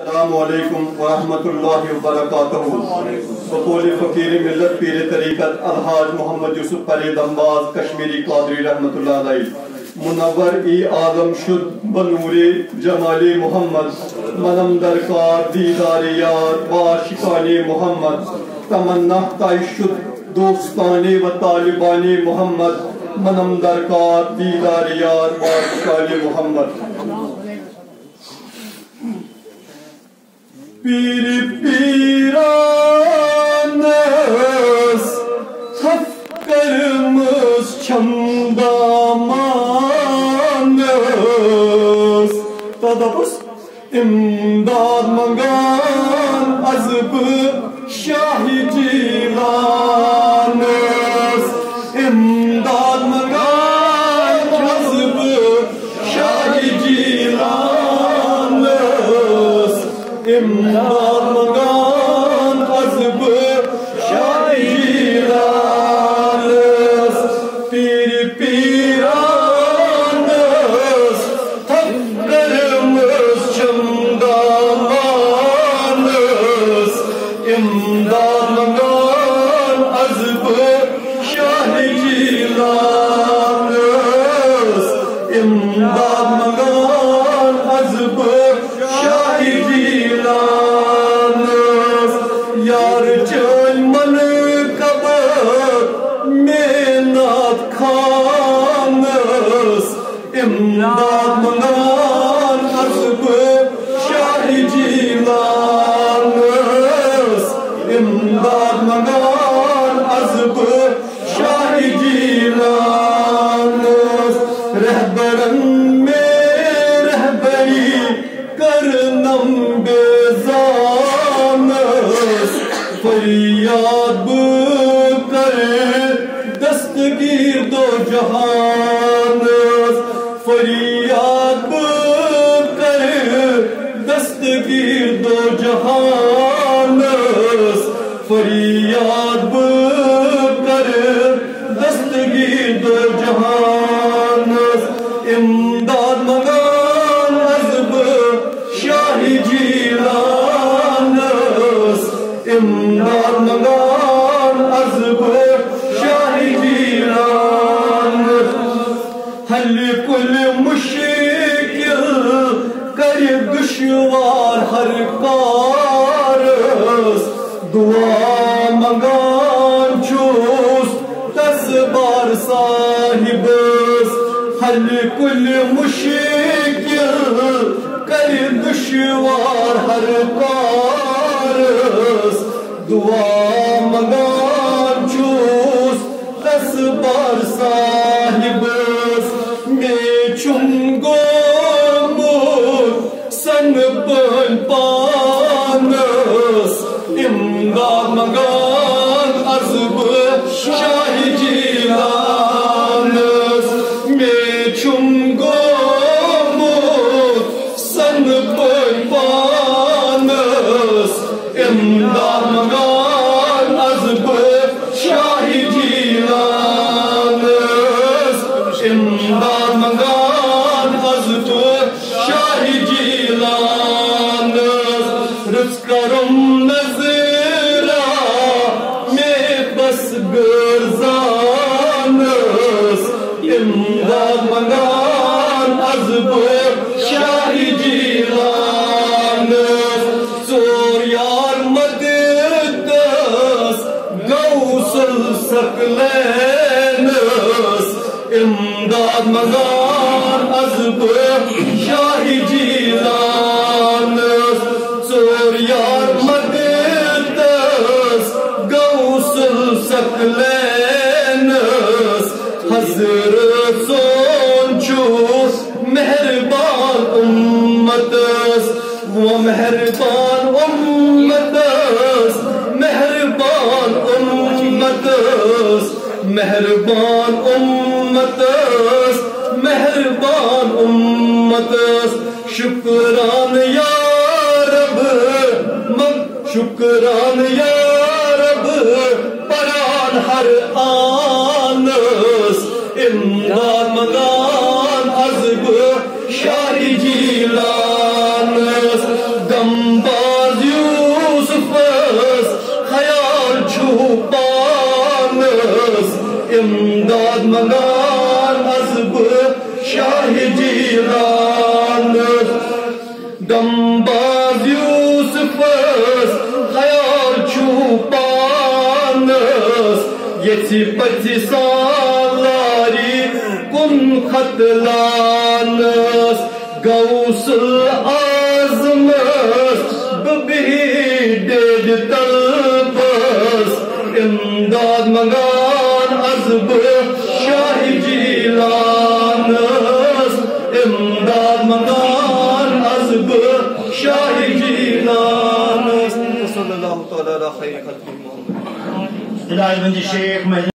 السلام علیکم ورحمۃ اللہ وبرکاتہ۔ بقول فقیر ملت پیر طریقت الحاج محمد یوسف علی دمباز کشمیری قادری رحمۃ اللہ علیہ۔ منور ای آدم شد بنور جمال محمد۔ منم درکار دیدار یار باشکان محمد۔ تمنا تائی شد دوستان و طالبان محمد۔ منم درکار دیدار یار باشکان محمد۔ Bilip bir annes Tafkarımız çamdamanız. Dadabuz imdad mangan azıbı şahidi imdandan azbı şahidilanız imdandan azbı şahidilanız yar çölmanı kabır minat kanız imdandan فریاد کر دستگیر دو جہان فریاد کر دستگیر دو جہان فریاد دشوار ہر پار دعا مگان چوس، دس بار صاحب حل کل مشکل کر دشوار ہر پار دعا مگان Kalmagan arzımı şahidilanız Meçhum gomut sanı boyvanız Kalmagan arzımı şahidilanız Kalmagan saklanos imdad mazar azbu şahi cilanos sor yar madettas gavsul saklanos hazret sor امت مہربان امت مہربان امت شکران یا رب شکران یا رب پران ہر آن۔ شاہ جیلان دمباز یوسفس خیال چھوپانس یسی پچی سالاری کن خط لانس گوس العظمس ببی دید طلبس امداد منگان شاہ جیلانس امداد منگان شاہ جیلانس صلی اللہ تعالی علیہ خیر شیخ